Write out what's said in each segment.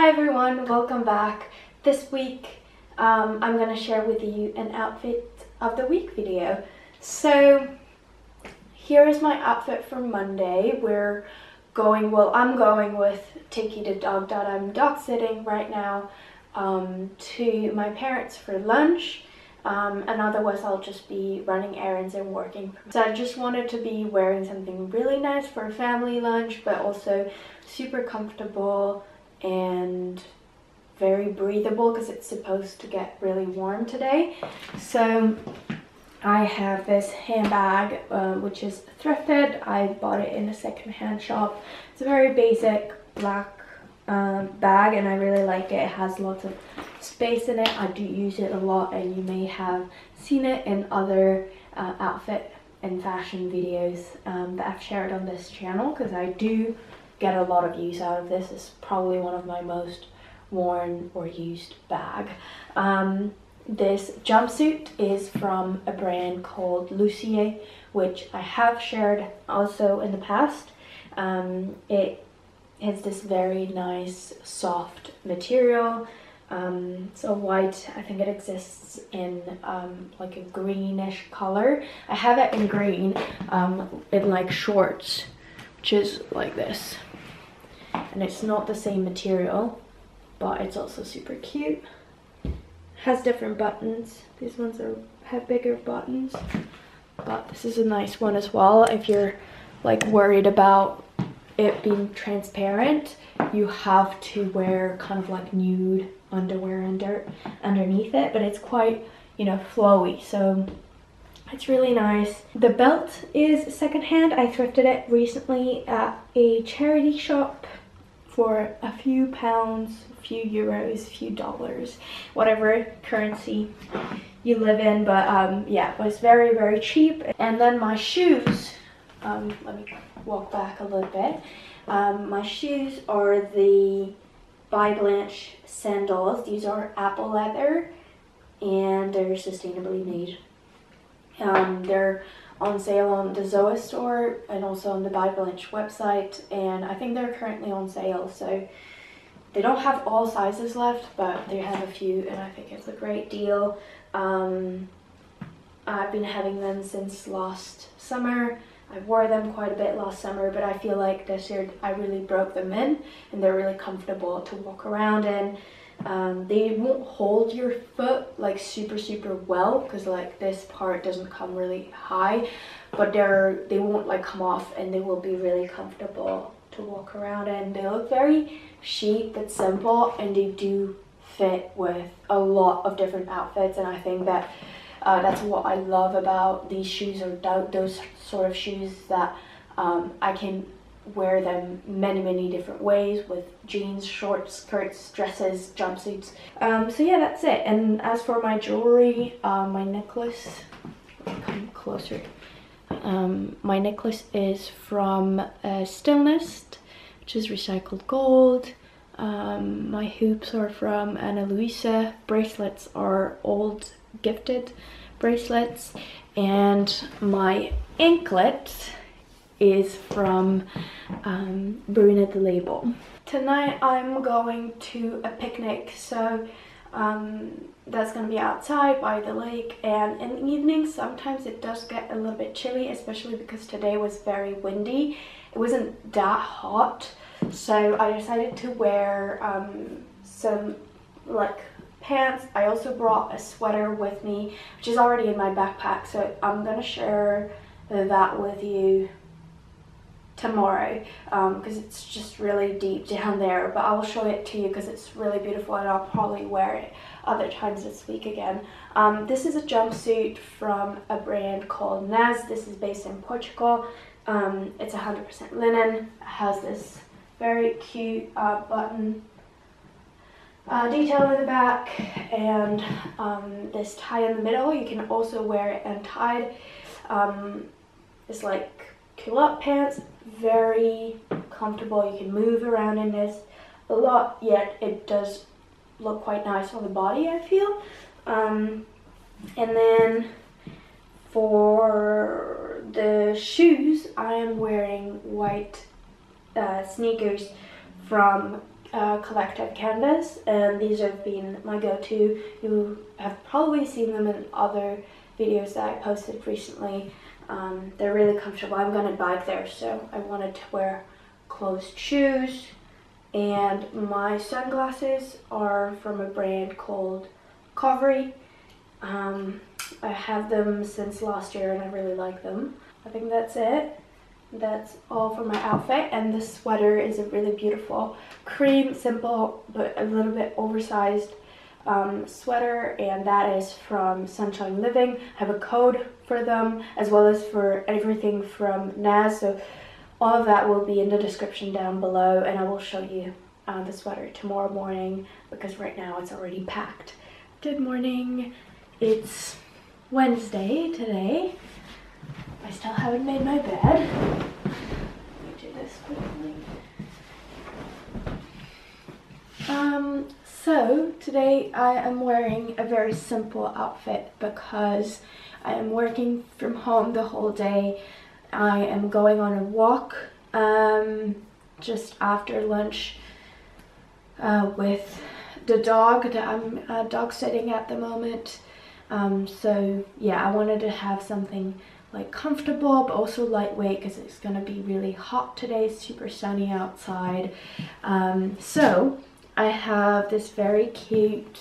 Hi everyone, welcome back. This week um, I'm going to share with you an outfit of the week video. So here is my outfit for Monday. We're going, well I'm going with Tiki the dog that I'm dog sitting right now um, to my parents for lunch. Um, and otherwise I'll just be running errands and working. So I just wanted to be wearing something really nice for a family lunch but also super comfortable and very breathable because it's supposed to get really warm today. So I have this handbag uh, which is thrifted. I bought it in a secondhand shop. It's a very basic black um, bag and I really like it. It has lots of space in it. I do use it a lot and you may have seen it in other uh, outfit and fashion videos um, that I've shared on this channel because I do get a lot of use out of this. It's probably one of my most worn or used bag. Um, this jumpsuit is from a brand called Lucier, which I have shared also in the past. Um, it has this very nice soft material. Um, so white, I think it exists in um, like a greenish color. I have it in green um, in like shorts, which is like this and it's not the same material but it's also super cute has different buttons these ones are have bigger buttons but this is a nice one as well if you're like worried about it being transparent you have to wear kind of like nude underwear under underneath it but it's quite you know flowy so it's really nice. The belt is secondhand. I thrifted it recently at a charity shop for a few pounds, a few euros, few dollars, whatever currency you live in. But um, yeah, it was very, very cheap. And then my shoes, um, let me walk back a little bit. Um, my shoes are the By Blanche sandals. These are apple leather and they're sustainably made. Um, they're on sale on the Zoa store and also on the By Blanche website and I think they're currently on sale so they don't have all sizes left but they have a few and I think it's a great deal. Um, I've been having them since last summer. I wore them quite a bit last summer but I feel like this year I really broke them in and they're really comfortable to walk around in. Um, they won't hold your foot like super super well because like this part doesn't come really high but they're they won't like come off and they will be really comfortable to walk around in. They look very chic but simple and they do fit with a lot of different outfits and i think that uh, that's what i love about these shoes or those sort of shoes that um, i can wear them many many different ways with jeans shorts skirts dresses jumpsuits. Um, so yeah that's it. And as for my jewelry uh, my necklace come closer. Um, my necklace is from uh, Stilnest which is recycled gold. Um, my hoops are from Ana Luisa. Bracelets are old gifted bracelets. And my anklet is from um, Bruna the Label. Tonight I'm going to a picnic, so um, that's going to be outside by the lake and in the evening sometimes it does get a little bit chilly, especially because today was very windy. It wasn't that hot, so I decided to wear um, some like pants. I also brought a sweater with me, which is already in my backpack, so I'm to share that with you tomorrow because um, it's just really deep down there but I will show it to you because it's really beautiful and I'll probably wear it other times this week again. Um, this is a jumpsuit from a brand called Naz. This is based in Portugal. Um, it's 100% linen. It has this very cute uh, button uh, detail in the back and um, this tie in the middle. You can also wear it untied. Um, it's like culotte pants very comfortable. You can move around in this a lot, yet it does look quite nice on the body, I feel. Um, and then for the shoes, I am wearing white uh, sneakers from uh, collected canvas and these have been my go-to. You have probably seen them in other videos that I posted recently. Um, they're really comfortable. I'm gonna bike there so I wanted to wear closed shoes and my sunglasses are from a brand called Covery. Um, I have them since last year and I really like them. I think that's it. That's all for my outfit and the sweater is a really beautiful cream, simple, but a little bit oversized um, sweater and that is from Sunshine Living. I have a code for them as well as for everything from Naz. So all of that will be in the description down below and I will show you uh, the sweater tomorrow morning because right now it's already packed. Good morning. It's Wednesday today. I still haven't made my bed. Let me do this quickly. Um, so today I am wearing a very simple outfit because I am working from home the whole day. I am going on a walk um, just after lunch uh, with the dog that I'm uh, dog sitting at the moment. Um, so yeah, I wanted to have something like comfortable but also lightweight because it's gonna be really hot today, super sunny outside. Um, so I have this very cute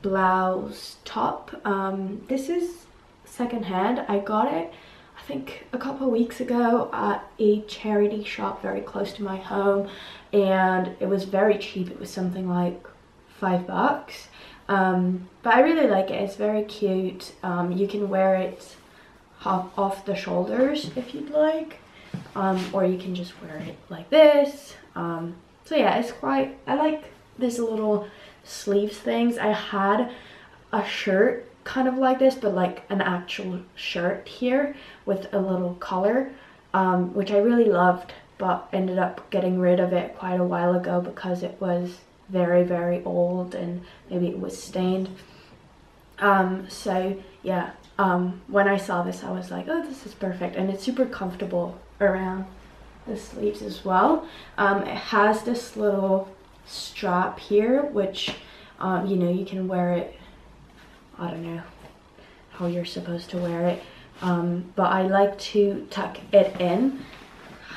blouse top. Um, this is secondhand. I got it I think a couple weeks ago at a charity shop very close to my home and it was very cheap. It was something like five bucks. Um, but I really like it. It's very cute. Um, you can wear it half off the shoulders if you'd like. Um, or you can just wear it like this. Um, so yeah, it's quite, I like this little sleeves things. I had a shirt kind of like this, but like an actual shirt here with a little collar, um, which I really loved, but ended up getting rid of it quite a while ago because it was very, very old and maybe it was stained. Um, so yeah, um, when I saw this, I was like, oh, this is perfect. And it's super comfortable around the sleeves as well. Um, it has this little strap here, which, um, you know, you can wear it, I don't know how you're supposed to wear it. Um, but I like to tuck it in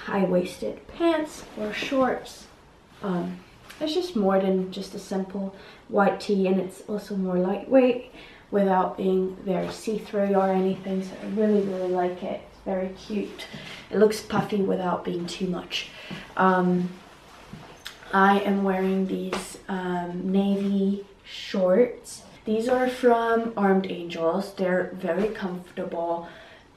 high-waisted pants or shorts. Um, it's just more than just a simple white tee and it's also more lightweight without being very see-through or anything so I really really like it it's very cute it looks puffy without being too much um, I am wearing these um, navy shorts. These are from Armed Angels. They're very comfortable.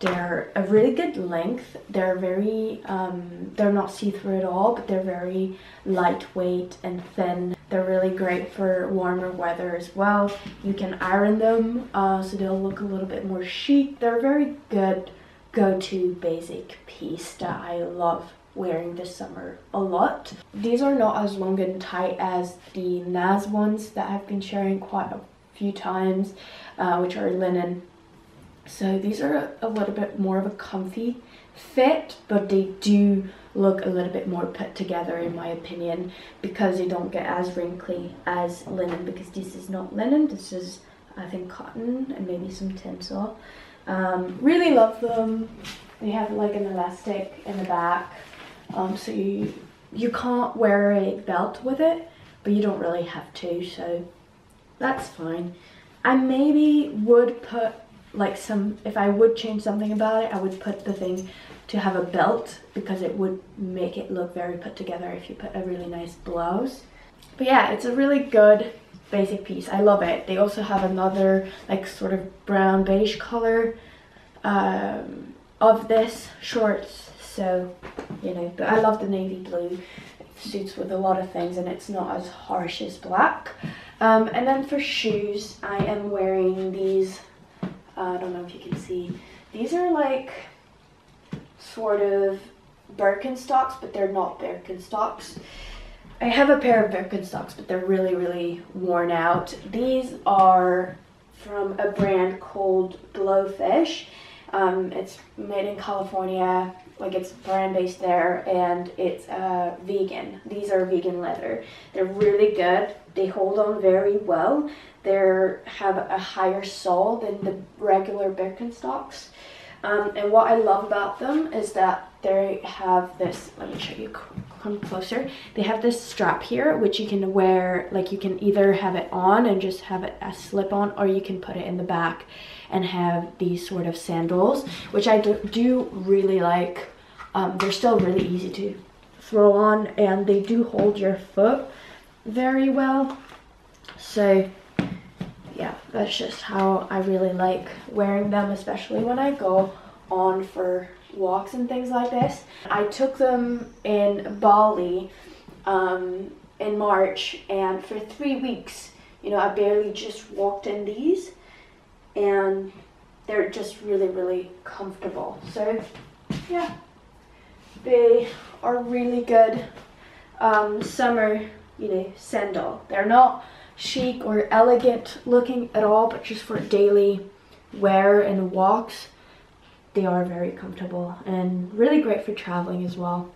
They're a really good length. They're very um, they're not see-through at all but they're very lightweight and thin. They're really great for warmer weather as well. You can iron them uh, so they'll look a little bit more chic. They're a very good go-to basic piece that I love wearing this summer a lot these are not as long and tight as the Naz ones that I've been sharing quite a few times uh, which are linen so these are a little bit more of a comfy fit, but they do look a little bit more put together in my opinion because they don't get as wrinkly as linen because this is not linen, this is I think cotton and maybe some tinsel. Um, really love them. They have like an elastic in the back um, so you, you can't wear a belt with it but you don't really have to so that's fine. I maybe would put like some if I would change something about it I would put the thing to have a belt because it would make it look very put together if you put a really nice blouse. But yeah it's a really good basic piece. I love it. They also have another like sort of brown beige color um, of this shorts so you know but I love the navy blue it suits with a lot of things and it's not as harsh as black um, and then for shoes I am wearing these uh, I don't know if you can see. These are like sort of Birkenstocks, but they're not Birkenstocks. I have a pair of Birkenstocks, but they're really, really worn out. These are from a brand called Glowfish. Um, it's made in California, like it's brand based there and it's uh, vegan. These are vegan leather. They're really good. They hold on very well. They have a higher sole than the regular Birkenstocks. Um, and what I love about them is that they have this, let me show you come closer. They have this strap here, which you can wear, like you can either have it on and just have it as slip on, or you can put it in the back and have these sort of sandals, which I do really like. Um, they're still really easy to throw on and they do hold your foot very well. So yeah, that's just how I really like wearing them, especially when I go on for walks and things like this. I took them in Bali um, in March and for three weeks, you know, I barely just walked in these and they're just really, really comfortable. So yeah, they are really good um, summer, you know, sandal. They're not chic or elegant looking at all, but just for daily wear and walks, they are very comfortable and really great for traveling as well.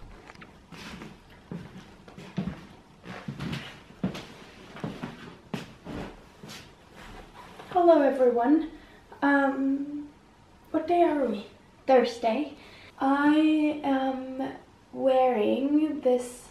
Hello everyone. Um, what day are we? Thursday. I am wearing this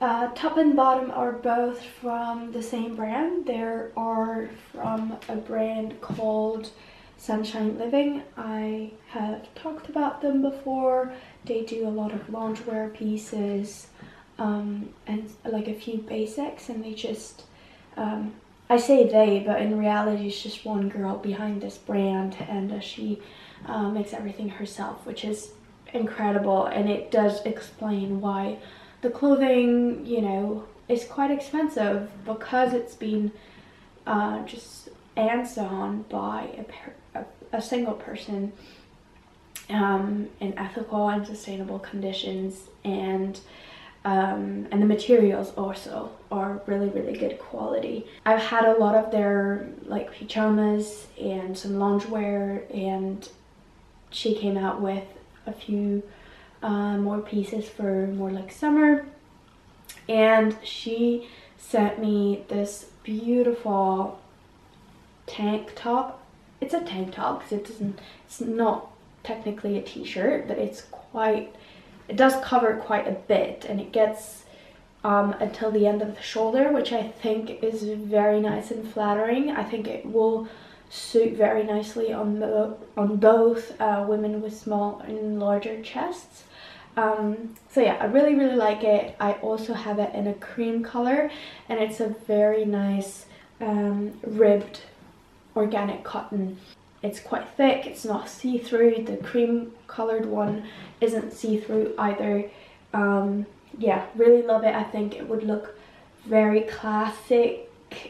uh, top and bottom are both from the same brand. They are from a brand called Sunshine Living. I have talked about them before. They do a lot of loungewear pieces um, and like a few basics and they just, um, I say they, but in reality it's just one girl behind this brand and uh, she uh, makes everything herself, which is incredible and it does explain why the clothing, you know, is quite expensive because it's been uh, just answered on by a, a, a single person um, in ethical and sustainable conditions and um, and the materials also are really really good quality. I've had a lot of their like pajamas and some loungewear and she came out with a few uh, more pieces for more like summer. And she sent me this beautiful tank top. It's a tank top because it doesn't it's not technically a t-shirt but it's quite it does cover quite a bit and it gets um, until the end of the shoulder which I think is very nice and flattering. I think it will suit very nicely on, the, on both uh, women with small and larger chests. Um, so yeah, I really, really like it. I also have it in a cream color and it's a very nice um, ribbed organic cotton. It's quite thick, it's not see-through. The cream colored one isn't see-through either. Um, yeah, really love it. I think it would look very classic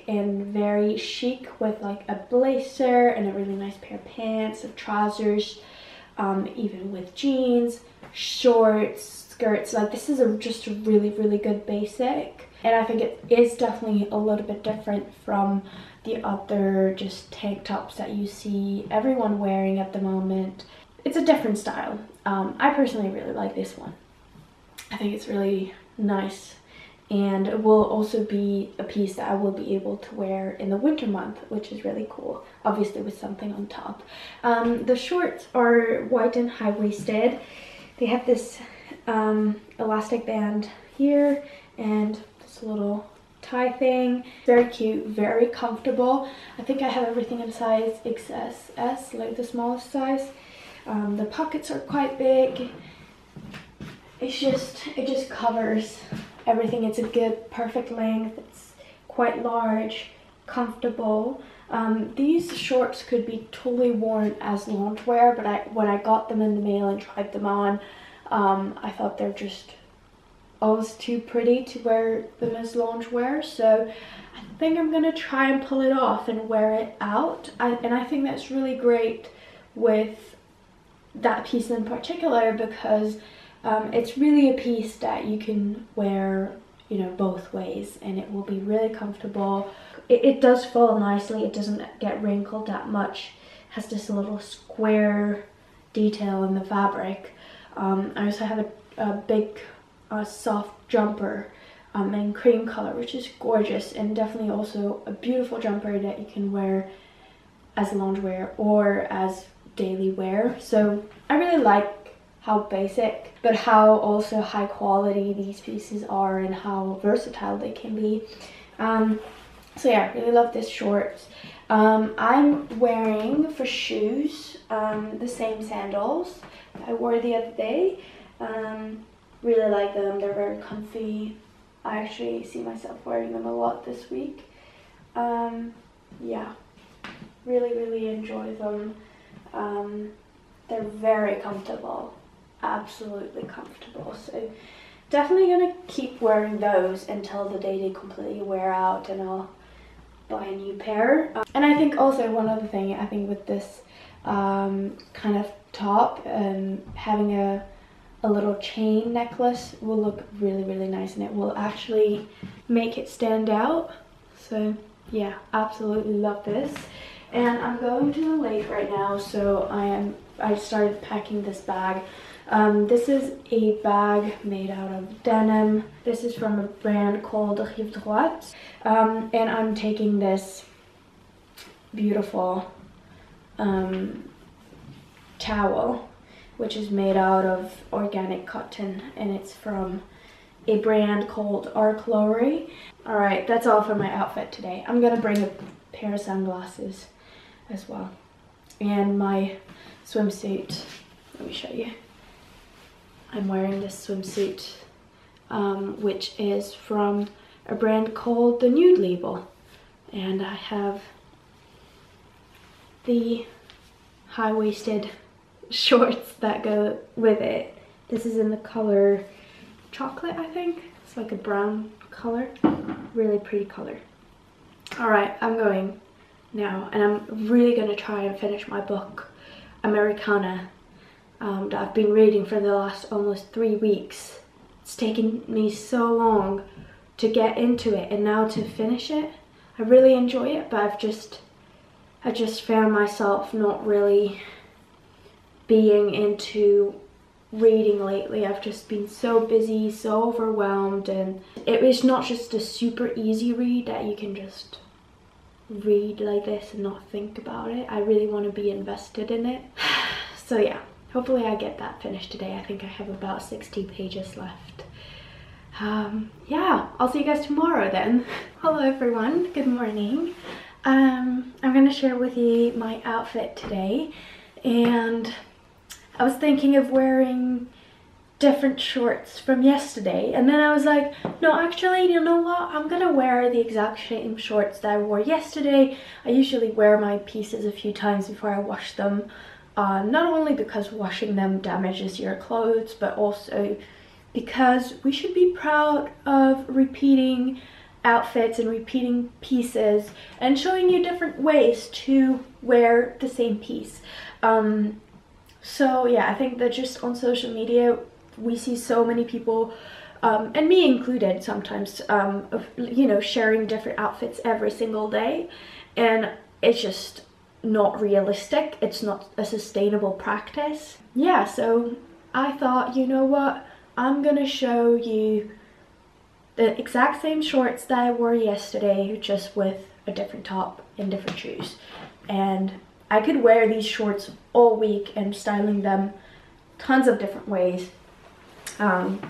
and very chic with like a blazer and a really nice pair of pants and trousers um, even with jeans shorts skirts. Like this is a, just a really really good basic. And I think it is definitely a little bit different from the other just tank tops that you see everyone wearing at the moment. It's a different style. Um, I personally really like this one. I think it's really nice and it will also be a piece that I will be able to wear in the winter month which is really cool obviously with something on top. Um, the shorts are white and high-waisted. They have this um, elastic band here and this little tie thing. Very cute very comfortable. I think I have everything in size XS like the smallest size. Um, the pockets are quite big. It's just it just covers everything. It's a good, perfect length. It's quite large, comfortable. Um, these shorts could be totally worn as loungewear, but I, when I got them in the mail and tried them on, um, I thought they're just almost too pretty to wear them as loungewear. So I think I'm to try and pull it off and wear it out. I, and I think that's really great with that piece in particular because um, it's really a piece that you can wear, you know, both ways and it will be really comfortable. It, it does fall nicely. It doesn't get wrinkled that much. It has this little square detail in the fabric. Um, I also have a, a big uh, soft jumper um, in cream color, which is gorgeous and definitely also a beautiful jumper that you can wear as loungewear or as daily wear. So I really like how basic, but how also high quality these pieces are and how versatile they can be. Um, so yeah, really love this shorts. Um, I'm wearing for shoes um, the same sandals I wore the other day. Um, really like them, they're very comfy. I actually see myself wearing them a lot this week. Um, yeah, really, really enjoy them. Um, they're very comfortable, absolutely comfortable. So definitely gonna keep wearing those until the day they completely wear out and I'll buy a new pair. Um, and I think also one other thing, I think with this um, kind of top and um, having a, a little chain necklace will look really, really nice and it will actually make it stand out. So yeah, absolutely love this. And I'm going to the lake right now, so I am. I started packing this bag. Um, this is a bag made out of denim. This is from a brand called Rive Droite. Um, and I'm taking this beautiful um, towel, which is made out of organic cotton, and it's from a brand called Arklori. All right, that's all for my outfit today. I'm gonna bring a pair of sunglasses as well. And my swimsuit, let me show you. I'm wearing this swimsuit, um, which is from a brand called the Nude Label. And I have the high-waisted shorts that go with it. This is in the color chocolate, I think. It's like a brown color. Really pretty color. All right, I'm going now and I'm really going to try and finish my book Americanah um, that I've been reading for the last almost three weeks. It's taken me so long to get into it and now to finish it. I really enjoy it but I've just I just found myself not really being into reading lately. I've just been so busy, so overwhelmed and it was not just a super easy read that you can just read like this and not think about it. I really want to be invested in it. so yeah, hopefully I get that finished today. I think I have about 60 pages left. Um, yeah, I'll see you guys tomorrow then. Hello everyone, good morning. Um, I'm going to share with you my outfit today and I was thinking of wearing different shorts from yesterday and then I was like no actually you know what I'm gonna wear the exact same shorts that I wore yesterday I usually wear my pieces a few times before I wash them uh, not only because washing them damages your clothes but also because we should be proud of repeating outfits and repeating pieces and showing you different ways to wear the same piece. Um, so yeah I think that just on social media we see so many people um, and me included sometimes um, of, you know sharing different outfits every single day. And it's just not realistic. It's not a sustainable practice. Yeah so I thought you know what? I'm gonna show you the exact same shorts that I wore yesterday just with a different top and different shoes. And I could wear these shorts all week and styling them tons of different ways. Um,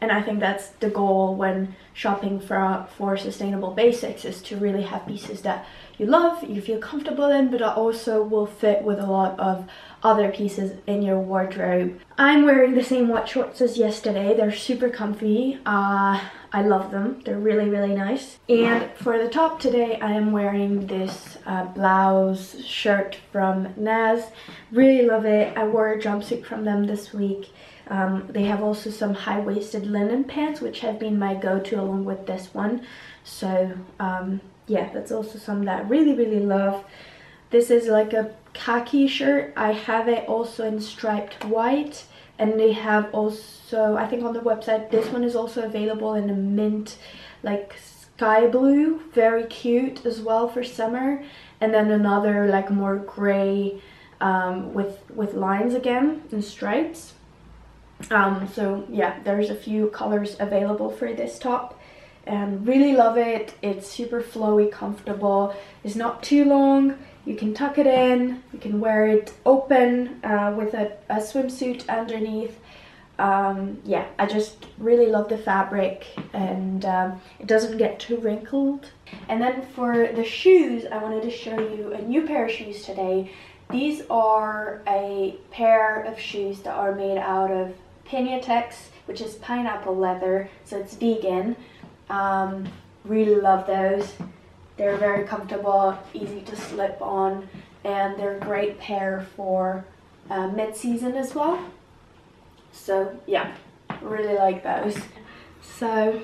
and I think that's the goal when shopping for, for sustainable basics is to really have pieces that you love, you feel comfortable in, but also will fit with a lot of other pieces in your wardrobe. I'm wearing the same white shorts as yesterday. They're super comfy. Uh, I love them. They're really, really nice. And for the top today, I am wearing this uh, blouse shirt from Naz. Really love it. I wore a jumpsuit from them this week. Um, they have also some high-waisted linen pants, which have been my go-to along with this one. So um, yeah, that's also some that I really, really love. This is like a khaki shirt. I have it also in striped white. And they have also, I think on the website, this one is also available in a mint, like sky blue. Very cute as well for summer. And then another like more gray um, with, with lines again and stripes Um, so yeah, there's a few colors available for this top and really love it. It's super flowy, comfortable. It's not too long. You can tuck it in. You can wear it open uh, with a, a, swimsuit underneath. Um, yeah, I just really love the fabric and um, it doesn't get too wrinkled. And then for the shoes, I wanted to show you a new pair of shoes today. These are a pair of shoes that are made out of Piñatex, which is pineapple leather, so it's vegan. Um, really love those. They're very comfortable, easy to slip on, and they're a great pair for uh, mid-season as well. So yeah, really like those. So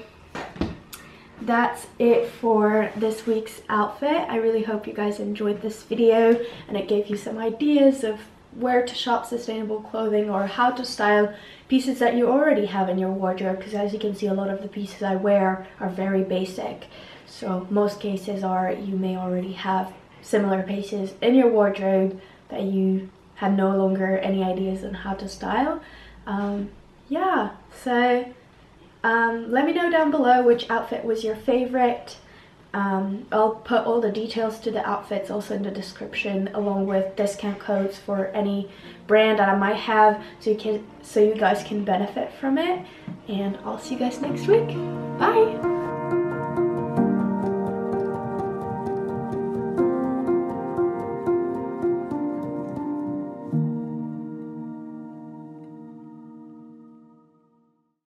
that's it for this week's outfit. I really hope you guys enjoyed this video and it gave you some ideas of where to shop sustainable clothing or how to style pieces that you already have in your wardrobe because as you can see a lot of the pieces I wear are very basic. So most cases are you may already have similar pieces in your wardrobe that you have no longer any ideas on how to style. Um, yeah so um, let me know down below which outfit was your favorite um, I'll put all the details to the outfits also in the description along with discount codes for any brand that I might have so you can so you guys can benefit from it and I'll see you guys next week. Bye!